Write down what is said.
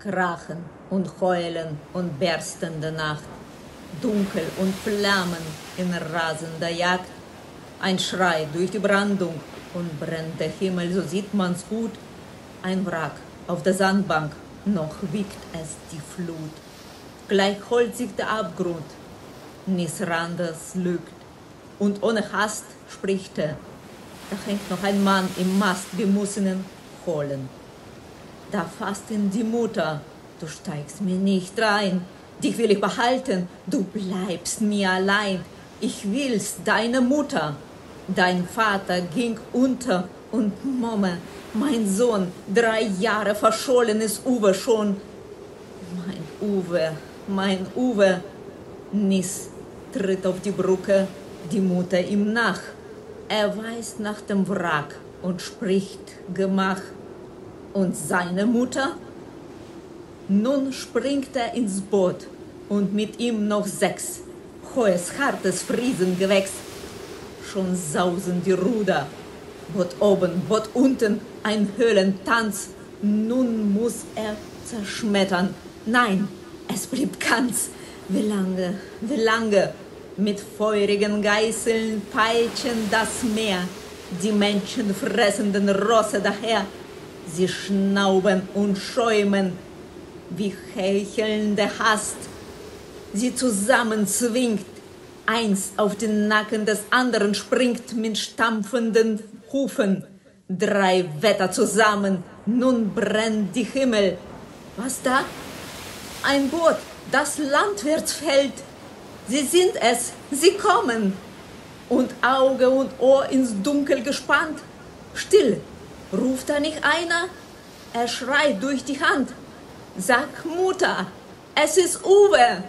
Krachen und Heulen und berstende Nacht, Dunkel und Flammen in rasender Jagd, ein Schrei durch die Brandung und brennt der Himmel, so sieht man's gut, ein Wrack auf der Sandbank, noch wiegt es die Flut. Gleich holt sich der Abgrund, Nisrandas lügt, und ohne Hast spricht er, da hängt noch ein Mann im Mast, wir müssen ihn holen. Da fasst ihn die Mutter, du steigst mir nicht rein, dich will ich behalten, du bleibst mir allein, ich will's, deine Mutter. Dein Vater ging unter und Mama, mein Sohn, drei Jahre verschollen ist Uwe schon. Mein Uwe, mein Uwe, Nis tritt auf die Brücke, die Mutter ihm nach. Er weist nach dem Wrack und spricht Gemach. Und seine Mutter? Nun springt er ins Boot und mit ihm noch sechs. Hohes, hartes Friesengewächs. Schon sausen die Ruder. Boot oben, Boot unten, ein Höhlentanz. Nun muss er zerschmettern. Nein, es blieb ganz. Wie lange, wie lange mit feurigen Geißeln peitschen das Meer, die menschenfressenden Rosse daher. Sie schnauben und schäumen wie hechelnde Hast. Sie zusammenzwingt, eins auf den Nacken des anderen springt mit stampfenden Hufen. Drei Wetter zusammen, nun brennt die Himmel. Was da? Ein Boot, das landwärts fällt. Sie sind es, sie kommen. Und Auge und Ohr ins Dunkel gespannt. Still, ruft da nicht einer? Er schreit durch die Hand. Sag Mutter, es ist Uwe.